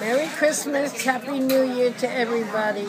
Merry Christmas, Happy New Year to everybody.